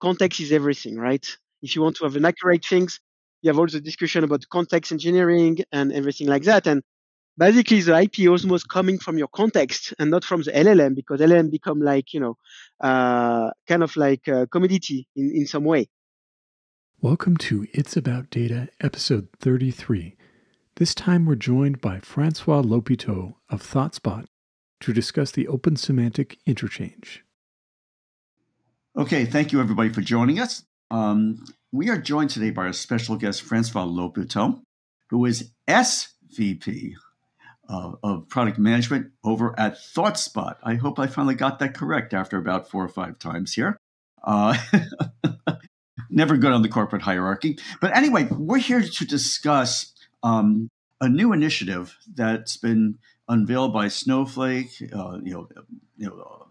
context is everything, right? If you want to have an accurate things, you have also discussion about context engineering and everything like that. And basically the IP osmos coming from your context and not from the LLM because LLM become like, you know, uh, kind of like a commodity in, in some way. Welcome to It's About Data, episode 33. This time we're joined by Francois Lopitaux of ThoughtSpot to discuss the open semantic interchange. Okay, thank you everybody for joining us. Um, we are joined today by our special guest, Francois Lopitaux, who is SVP of Product Management over at ThoughtSpot. I hope I finally got that correct after about four or five times here. Uh, never good on the corporate hierarchy. But anyway, we're here to discuss um, a new initiative that's been unveiled by Snowflake, uh, you know, you know,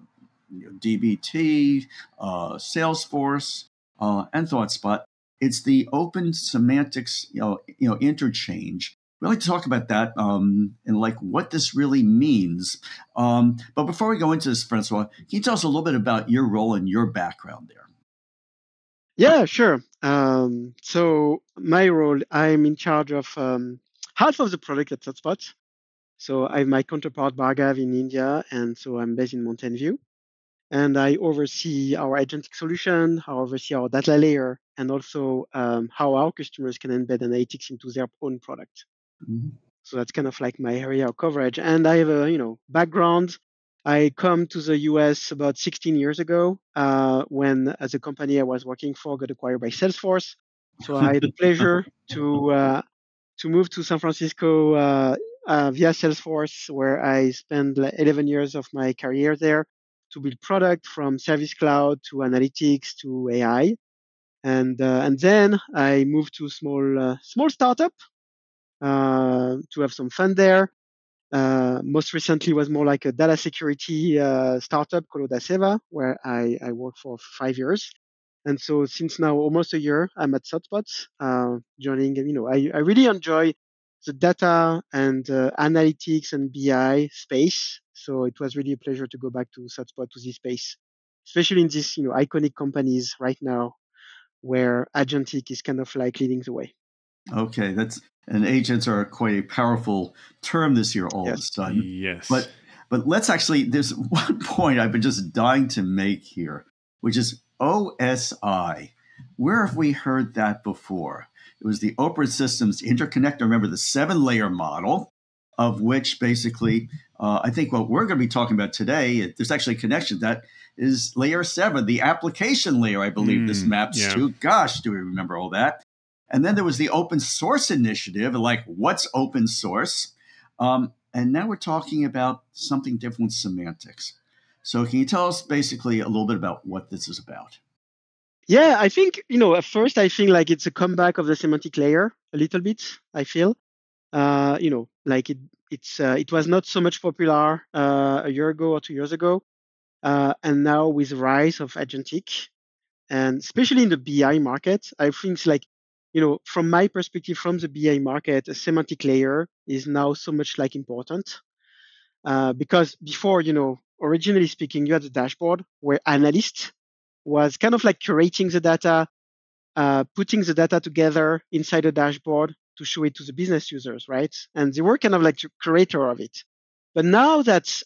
you know DBT, uh, Salesforce, uh, and ThoughtSpot. It's the open semantics, you know, you know, interchange. We like to talk about that um, and like what this really means. Um, but before we go into this, Francois, can you tell us a little bit about your role and your background there? Yeah, sure. Um, so my role, I'm in charge of um, half of the product at ThoughtSpot. So I have my counterpart Bhargav in India, and so I'm based in Mountain View. And I oversee our agentic solution, I oversee our data layer, and also um, how our customers can embed analytics into their own product. Mm-hmm. So that's kind of like my area of coverage. And I have a you know background. I come to the US about 16 years ago uh, when, as a company I was working for, got acquired by Salesforce. So I had the pleasure to uh, to move to San Francisco uh, uh, via Salesforce, where I spent 11 years of my career there to build product from Service Cloud to analytics to AI. And, uh, and then I moved to small, uh, small startup uh, to have some fun there. Uh, most recently was more like a data security uh, startup called Odaseva, where I, I worked for five years. And so since now almost a year, I'm at ThoughtSpot, uh, joining, you know, I, I really enjoy the data and uh, analytics and BI space. So it was really a pleasure to go back to ThoughtSpot to this space, especially in these, you know, iconic companies right now where agentic is kind of like leading the way. Okay, that's and agents are quite a powerful term this year all yes. of a sudden. Yes. But but let's actually there's one point I've been just dying to make here, which is OSI. Where have we heard that before? It was the Open Systems Interconnect. Remember the seven layer model, of which basically uh, I think what we're going to be talking about today, there's actually a connection that is layer seven, the application layer, I believe mm, this maps yeah. to. Gosh, do we remember all that? And then there was the open source initiative, like what's open source? Um, and now we're talking about something different with semantics. So, can you tell us basically a little bit about what this is about? Yeah, I think, you know, at first I think like it's a comeback of the semantic layer a little bit, I feel. Uh, you know, like it it's uh, it was not so much popular uh, a year ago or two years ago. Uh, and now with the rise of agentic and especially in the BI market, I think it's like, you know, from my perspective, from the BI market, a semantic layer is now so much like important. Uh, because before, you know, originally speaking, you had a dashboard where analyst was kind of like curating the data, uh, putting the data together inside a dashboard to show it to the business users, right? And they were kind of like the curator of it. But now that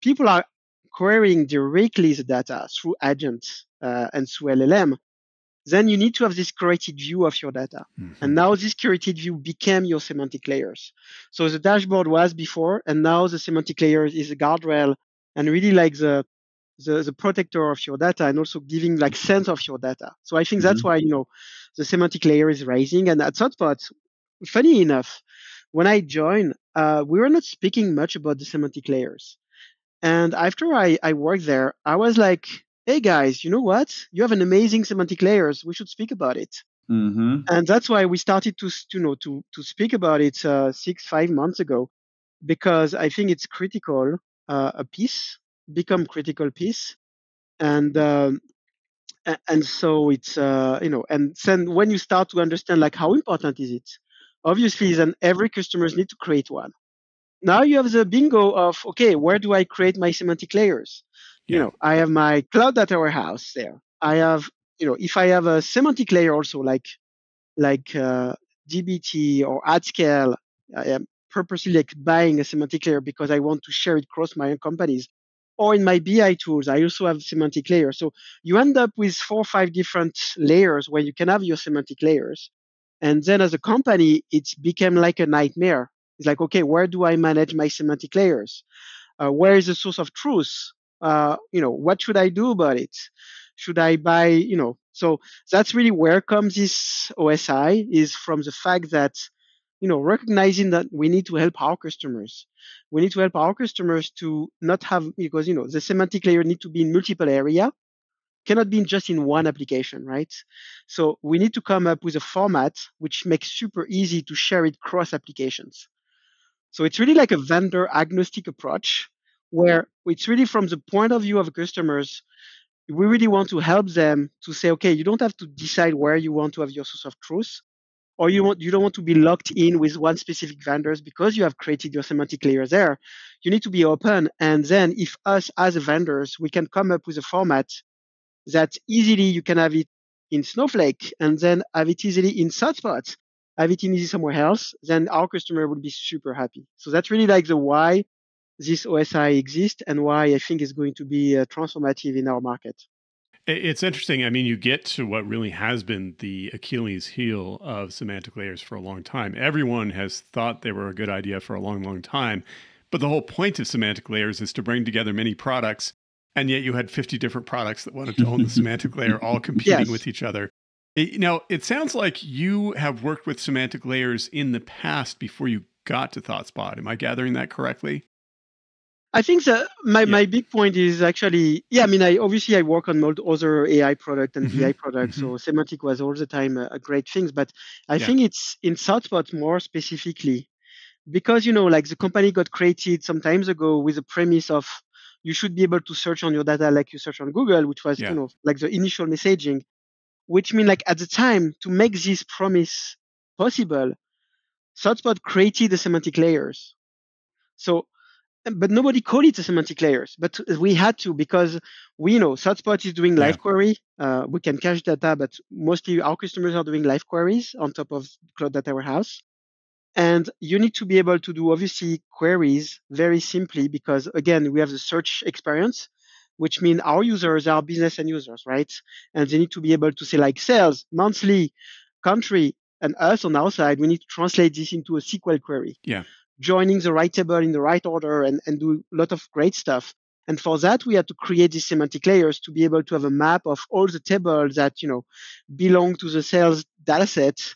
people are querying directly the data through agents uh, and through LLM, then you need to have this curated view of your data. Mm-hmm. And now this curated view became your semantic layers. So the dashboard was before, and now the semantic layers is a guardrail and really like the the, the protector of your data and also giving like sense of your data. So I think mm-hmm. that's why, you know, the semantic layer is rising. And at ThoughtSpot, funny enough, when I joined, uh, we were not speaking much about the semantic layers. And after I, I worked there, I was like, hey guys, you know what? You have an amazing semantic layers. We should speak about it. Mm-hmm. And that's why we started to, you know, to, to speak about it uh, six, five months ago, because I think it's critical, uh, a piece become critical piece and um, and so it's uh, you know and then when you start to understand like how important is it obviously then every customers need to create one now you have the bingo of okay where do i create my semantic layers yeah. you know i have my cloud data warehouse there i have you know, if I have a semantic layer also like like uh, DBT or AtScale, I am purposely like buying a semantic layer because I want to share it across my own companies. Or in my BI tools, I also have semantic layer. So you end up with four or five different layers where you can have your semantic layers. And then as a company, it became like a nightmare. It's like, okay, where do I manage my semantic layers? Uh, where is the source of truth? Uh, you know, what should I do about it? Should I buy, you know, so that's really where comes this OSI is from the fact that, you know, recognizing that we need to help our customers. We need to help our customers to not have, because, you know, the semantic layer need to be in multiple area, cannot be just in one application, right? So we need to come up with a format which makes super easy to share it cross applications. So it's really like a vendor agnostic approach where it's really from the point of view of customers, we really want to help them to say, okay, you don't have to decide where you want to have your source of truth, or you want you don't want to be locked in with one specific vendors because you have created your semantic layer there. You need to be open, and then if us as vendors, we can come up with a format that easily you can have it in Snowflake, and then have it easily in ThoughtSpot, have it in easy somewhere else, then our customer would be super happy. So that's really like the why this OSI exists and why I think it's going to be uh, transformative in our market. It's interesting. I mean, you get to what really has been the Achilles heel of semantic layers for a long time. Everyone has thought they were a good idea for a long, long time. But the whole point of semantic layers is to bring together many products. And yet you had 50 different products that wanted to own the semantic layer, all competing yes. with each other. It, now, it sounds like you have worked with semantic layers in the past before you got to ThoughtSpot. Am I gathering that correctly? I think that my, yeah. my big point is actually, yeah, I mean, I obviously I work on other AI product and mm-hmm. BI products, mm-hmm. so semantic was all the time a, a great thing but I yeah. think it's in ThoughtSpot more specifically because, you know, like the company got created some times ago with the premise of you should be able to search on your data like you search on Google, which was, yeah. you know, like the initial messaging, which mean like at the time to make this promise possible, ThoughtSpot created the semantic layers. So but nobody called it the semantic layers. But we had to because we know ThoughtSpot is doing live yeah. query. Uh, we can cache data, but mostly our customers are doing live queries on top of Cloud Data Warehouse. And you need to be able to do obviously queries very simply because again, we have the search experience, which means our users are business and users, right? And they need to be able to say like sales, monthly, country, and us on our side, we need to translate this into a SQL query. Yeah joining the right table in the right order and, and do a lot of great stuff. And for that, we had to create these semantic layers to be able to have a map of all the tables that, you know, belong to the sales dataset,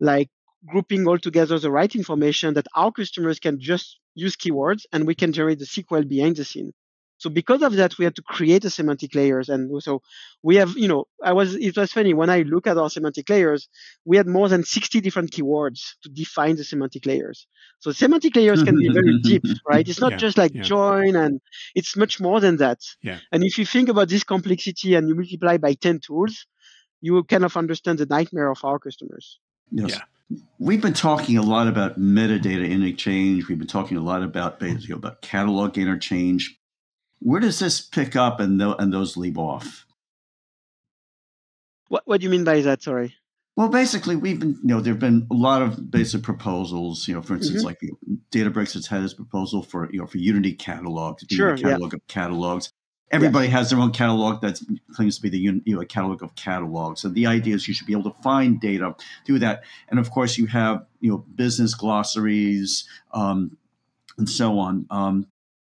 like grouping all together the right information that our customers can just use keywords and we can generate the SQL behind the scene. So because of that, we had to create the semantic layers. And so we have, you know, I was, it was funny when I look at our semantic layers, we had more than 60 different keywords to define the semantic layers. So semantic layers can be very deep, right? It's not yeah, just like yeah. join and it's much more than that. Yeah. And if you think about this complexity and you multiply by 10 tools, you will kind of understand the nightmare of our customers. Yes. Yeah. We've been talking a lot about metadata interchange. We've been talking a lot about basically about catalog interchange. Where does this pick up and, th- and those leave off? What, what do you mean by that? Sorry. Well, basically, we've been, you know, there have been a lot of basic proposals. You know, for instance, mm-hmm. like you know, Databricks has had this proposal for, you know, for Unity catalogs, sure, catalog yeah. of catalogs. Everybody yes. has their own catalog that claims to be the you know, a catalog of catalogs. And the idea is you should be able to find data through that. And of course, you have, you know, business glossaries um, and so on. Um,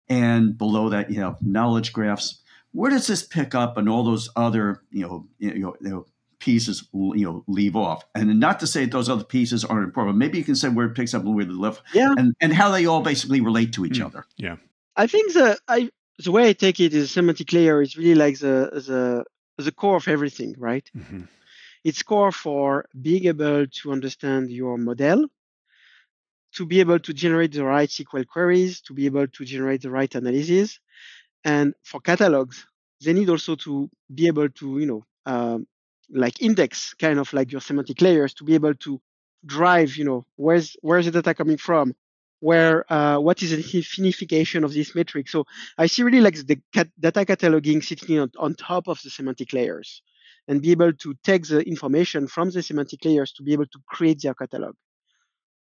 and below that you have knowledge graphs. Where does this pick up and all those other you know you know, you know pieces you know leave off? And not to say those other pieces aren't important. Maybe you can say where it picks up and where they left, yeah, and and how they all basically relate to each mm. other. Yeah, I think that I the way I take it is semantic layer is really like the the the core of everything, right? Mm-hmm. It's core for being able to understand your model, to be able to generate the right SQL queries, to be able to generate the right analysis. And for catalogs, they need also to be able to, you know, um, like index kind of like your semantic layers to be able to drive, you know, where's where's the data coming from, where uh, what is the finification of this metric. So I see really like the cat- data cataloging sitting on, on top of the semantic layers. and be able to take the information from the semantic layers to be able to create their catalog.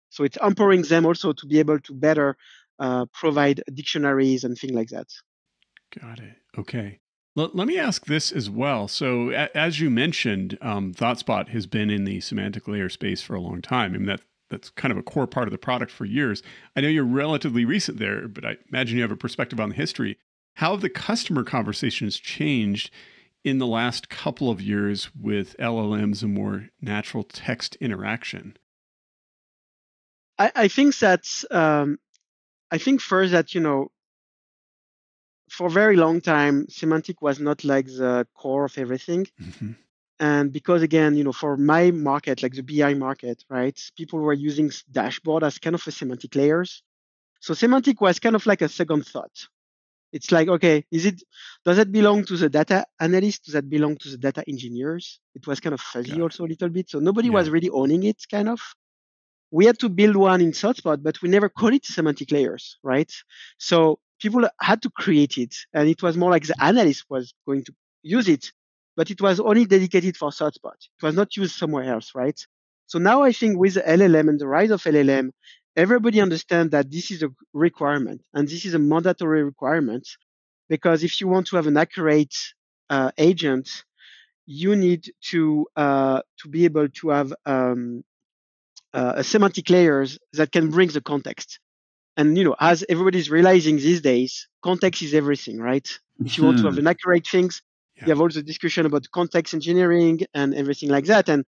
So it's empowering them also to be able to better uh, provide dictionaries and things like that. Got it. Okay. Let, let me ask this as well. So, a, as you mentioned, um, ThoughtSpot has been in the semantic layer space for a long time. I mean, that that's kind of a core part of the product for years. I know you're relatively recent there, but I imagine you have a perspective on the history. How have the customer conversations changed in the last couple of years with LLMs and more natural text interaction? I, I think that um, I think first that you know for a very long time semantic was not like the core of everything. Mm-hmm. And because again, you know, for my market, like the BI market, right, people were using dashboard as kind of a semantic layers. So semantic was kind of like a second thought. It's like, okay, is it does it belong to the data analyst? Does that belong to the data engineers? It was kind of fuzzy yeah. also a little bit. So nobody yeah. was really owning it, kind of we had to build one in ThoughtSpot, but we never called it semantic layers, right? So people had to create it, and it was more like the analyst was going to use it, but it was only dedicated for ThoughtSpot. It was not used somewhere else, right? So now I think with LLM and the rise of LLM, everybody understands that this is a requirement and this is a mandatory requirement because if you want to have an accurate uh, agent, you need to uh, to be able to have um, uh, semantic layers that can bring the context. And you know, as everybody's realizing these days, context is everything, right? If you want to have hmm. an accurate things, yeah. you have also discussion about context engineering and everything like that. And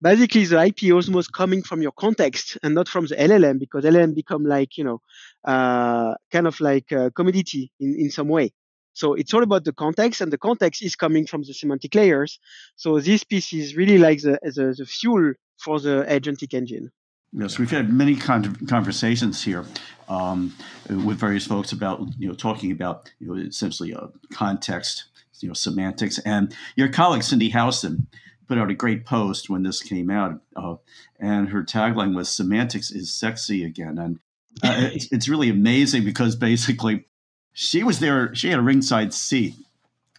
basically, the IP is almost coming from your context and not from the LLM because LLM become like you know, uh, kind of like a commodity in in some way. So it's all about the context, and the context is coming from the semantic layers. So this piece is really like the, the, the fuel for the agentic engine. Yes, we've had many con- conversations here um, with various folks about you know talking about you know essentially a context, you know semantics, and your colleague Cindi Howson put out a great post when this came out, uh, and her tagline was "Semantics is sexy again," and uh, it's, it's really amazing because basically she was there, she had a ringside seat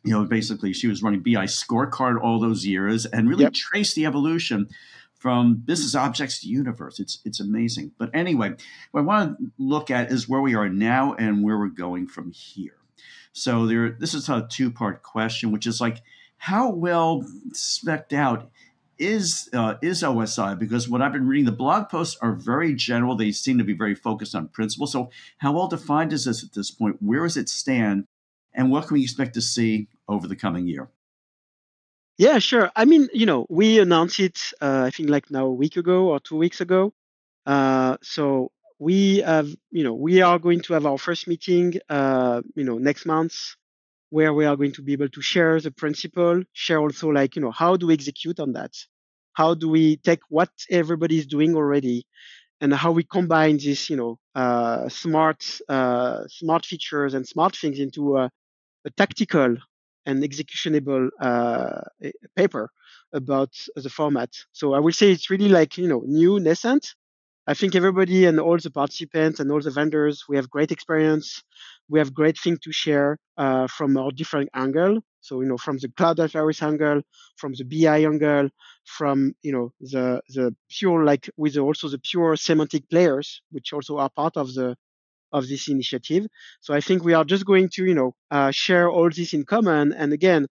you know, basically she was running BI scorecard all those years and really yep. traced the evolution from business objects to universe. It's it's amazing. But anyway, what I want to look at is where we are now and where we're going from here. So there, this is a two part question, which is like, how well specked out is uh, is OSI? Because what I've been reading, the blog posts are very general. They seem to be very focused on principles. So how well defined is this at this point? Where does it stand? And what can we expect to see over the coming year? Yeah, sure. I mean, you know, we announced it, uh, I think like now a week ago or two weeks ago. Uh, so we have, you know, we are going to have our first meeting, uh, you know, next month, where we are going to be able to share the principle, share also like, you know, how do we execute on that? How do we take what everybody is doing already, and how we combine this, you know, uh, smart, uh, smart features and smart things into a, a tactical and executionable uh, paper about the format. So I will say it's really like you know new, nascent. I think everybody and all the participants and all the vendors we have great experience. We have great thing to share uh, from our different angle. So you know from the cloud service angle, from the BI angle, from you know the the pure like with also the pure semantic players, which also are part of the of this initiative. So I think we are just going to, you know, uh, share all this in common. And again,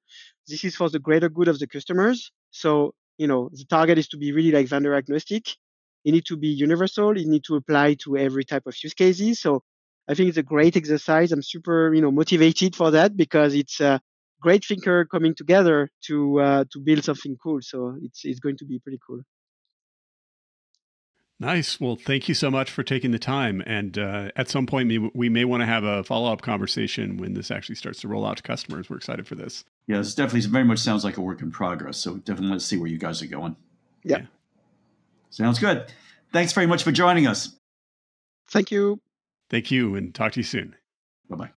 this is for the greater good of the customers. So, you know, the target is to be really like vendor agnostic. You need to be universal. It need to apply to every type of use cases. So I think it's a great exercise. I'm super, you know, motivated for that because it's a great thinker coming together to uh, to build something cool. So it's it's going to be pretty cool. Nice. Well, thank you so much for taking the time. And uh, at some point, we, we may want to have a follow up conversation when this actually starts to roll out to customers. We're excited for this. Yeah, this definitely very much sounds like a work in progress. So definitely want to see where you guys are going. Yeah. yeah. Sounds good. Thanks very much for joining us. Thank you. Thank you, and talk to you soon. Bye bye.